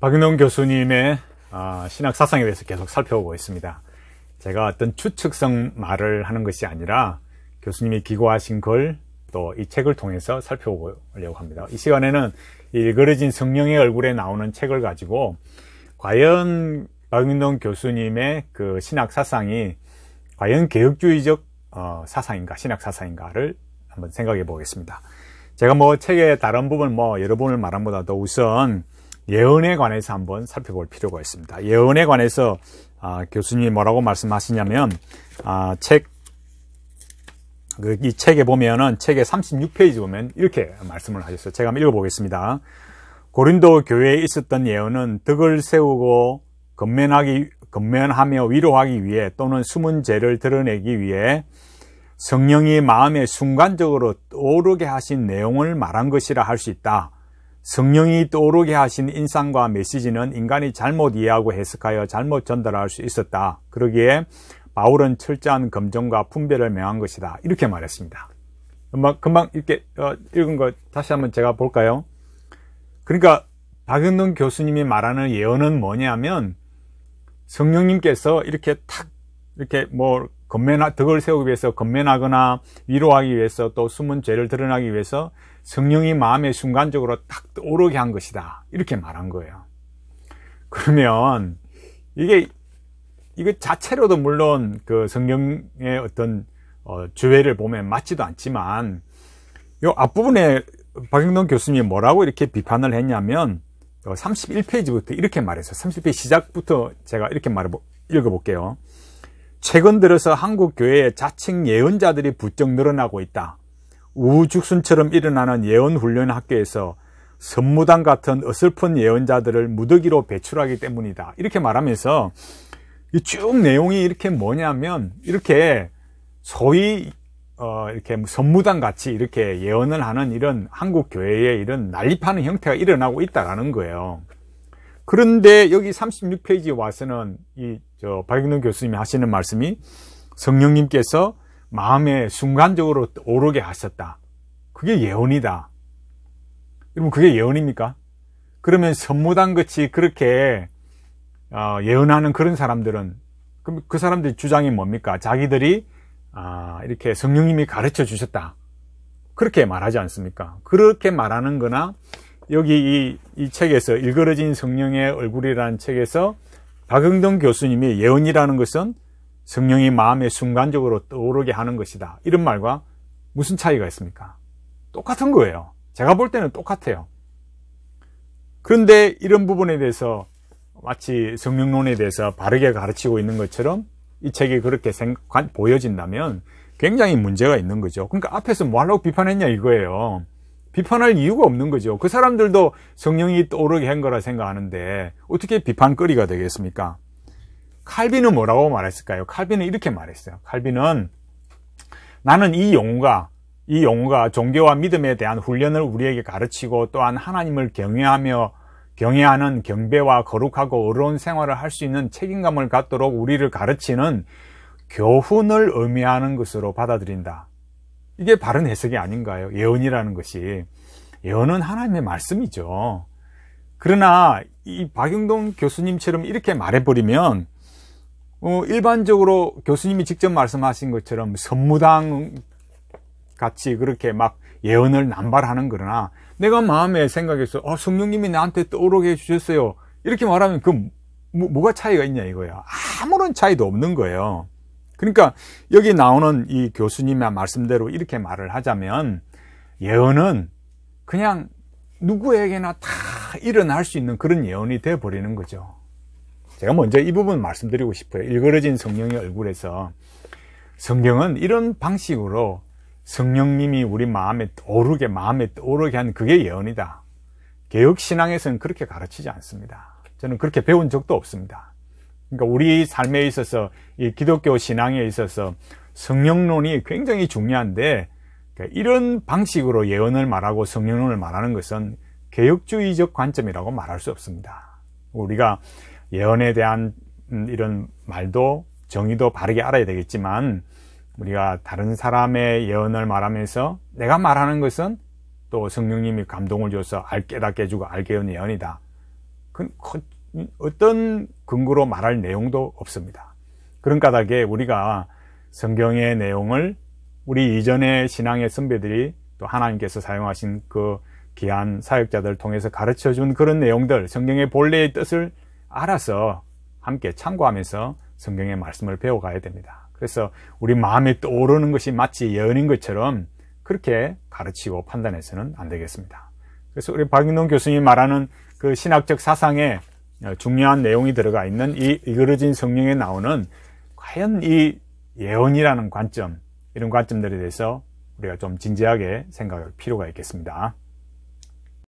박윤동 교수님의 어, 신학 사상에 대해서 계속 살펴보고 있습니다. 제가 어떤 추측성 말을 하는 것이 아니라 교수님이 기고하신 글또이 책을 통해서 살펴보려고 합니다. 이 시간에는 일그러진 성령의 얼굴에 나오는 책을 가지고 과연 박윤동 교수님의 그 신학 사상이 과연 개혁주의적 어, 사상인가 신학 사상인가를 한번 생각해 보겠습니다. 제가 뭐 책의 다른 부분 뭐 여러 부분을 말한 보다도 우선 예언에 관해서 한번 살펴볼 필요가 있습니다. 예언에 관해서 아, 교수님이 뭐라고 말씀하시냐면 아, 책, 그, 이 책에 보면은 책의 36페이지 보면 이렇게 말씀을 하셨어요. 제가 한번 읽어보겠습니다. 고린도 교회에 있었던 예언은 덕을 세우고 건면하기, 건면하며 위로하기 위해 또는 숨은 죄를 드러내기 위해 성령이 마음에 순간적으로 떠오르게 하신 내용을 말한 것이라 할 수 있다. 성령이 떠오르게 하신 인상과 메시지는 인간이 잘못 이해하고 해석하여 잘못 전달할 수 있었다. 그러기에 바울은 철저한 검증과 분별을 명한 것이다. 이렇게 말했습니다. 금방, 금방 이렇게 어, 읽은 거 다시 한번 제가 볼까요? 그러니까 박영동 교수님이 말하는 예언은 뭐냐면 성령님께서 이렇게 탁 이렇게 뭐 건면하, 덕을 세우기 위해서 건면하거나 위로하기 위해서 또 숨은 죄를 드러나기 위해서 성령이 마음에 순간적으로 딱 떠오르게 한 것이다. 이렇게 말한 거예요. 그러면 이게 이거 자체로도 물론 그 성경의 어떤 어, 주회를 보면 맞지도 않지만 요 앞부분에 박영동 교수님이 뭐라고 이렇게 비판을 했냐면 31페이지부터 이렇게 말했어요. 30페이지 시작부터 제가 이렇게 말해 읽어볼게요. 최근 들어서 한국 교회의 자칭 예언자들이 부쩍 늘어나고 있다. 우죽순처럼 일어나는 예언 훈련 학교에서 선무당 같은 어설픈 예언자들을 무더기로 배출하기 때문이다. 이렇게 말하면서 쭉 내용이 이렇게 뭐냐면 이렇게 소위 어 이렇게 선무당 같이 이렇게 예언을 하는 이런 한국 교회에 이런 난립하는 형태가 일어나고 있다라는 거예요. 그런데 여기 36페이지에 와서는 이 저 박영동 교수님이 하시는 말씀이 성령님께서 마음에 순간적으로 오르게 하셨다. 그게 예언이다. 여러분 그게 예언입니까? 그러면 선무당 같이 그렇게 어, 예언하는 그런 사람들은 그럼 그 사람들의 주장이 뭡니까? 자기들이 아, 이렇게 성령님이 가르쳐 주셨다. 그렇게 말하지 않습니까? 그렇게 말하는 거나 여기 이, 이 책에서 일그러진 성령의 얼굴이라는 책에서 박영동 교수님이 예언이라는 것은 성령이 마음에 순간적으로 떠오르게 하는 것이다. 이런 말과 무슨 차이가 있습니까? 똑같은 거예요. 제가 볼 때는 똑같아요. 그런데 이런 부분에 대해서 마치 성령론에 대해서 바르게 가르치고 있는 것처럼 이 책이 그렇게 생각, 보여진다면 굉장히 문제가 있는 거죠. 그러니까 앞에서 뭐 하려고 비판했냐 이거예요. 비판할 이유가 없는 거죠. 그 사람들도 성령이 떠오르게 한 거라 생각하는데 어떻게 비판거리가 되겠습니까? 칼빈은 뭐라고 말했을까요? 칼빈은 이렇게 말했어요. 칼빈은 나는 이 용어가 이 용어가 종교와 믿음에 대한 훈련을 우리에게 가르치고 또한 하나님을 경외하며 경외하는 경배와 거룩하고 어려운 생활을 할 수 있는 책임감을 갖도록 우리를 가르치는 교훈을 의미하는 것으로 받아들인다. 이게 바른 해석이 아닌가요? 예언이라는 것이. 예언은 하나님의 말씀이죠. 그러나 이 박영동 교수님처럼 이렇게 말해버리면 어, 일반적으로 교수님이 직접 말씀하신 것처럼 선무당 같이 그렇게 막 예언을 남발하는 거나 내가 마음에 생각해서 어, 성령님이 나한테 떠오르게 해주셨어요. 이렇게 말하면 그 뭐, 뭐가 차이가 있냐 이거예요. 아무런 차이도 없는 거예요. 그러니까 여기 나오는 이 교수님의 말씀대로 이렇게 말을 하자면 예언은 그냥 누구에게나 다 일어날 수 있는 그런 예언이 되어 버리는 거죠. 제가 먼저 이 부분 말씀드리고 싶어요. 일그러진 성령의 얼굴에서 성경은 이런 방식으로 성령님이 우리 마음에 오르게 마음에 오르게 한 그게 예언이다. 개혁 신앙에서는 그렇게 가르치지 않습니다. 저는 그렇게 배운 적도 없습니다. 그러니까 우리 삶에 있어서 이 기독교 신앙에 있어서 성령론이 굉장히 중요한데 그러니까 이런 방식으로 예언을 말하고 성령론을 말하는 것은 개혁주의적 관점이라고 말할 수 없습니다. 우리가 예언에 대한 음, 이런 말도 정의도 바르게 알아야 되겠지만 우리가 다른 사람의 예언을 말하면서 내가 말하는 것은 또 성령님이 감동을 줘서 알 깨닫게 해주고 알게 한 예언이다. 그, 어떤 근거로 말할 내용도 없습니다. 그런 까닭에 우리가 성경의 내용을 우리 이전의 신앙의 선배들이 또 하나님께서 사용하신 그 귀한 사역자들 통해서 가르쳐 준 그런 내용들, 성경의 본래의 뜻을 알아서 함께 참고하면서 성경의 말씀을 배워가야 됩니다. 그래서 우리 마음에 떠오르는 것이 마치 예언인 것처럼 그렇게 가르치고 판단해서는 안 되겠습니다. 그래서 우리 박인동 교수님이 말하는 그 신학적 사상에 중요한 내용이 들어가 있는 이 이그러진 성령에 나오는 과연 이 예언이라는 관점, 이런 관점들에 대해서 우리가 좀 진지하게 생각할 필요가 있겠습니다.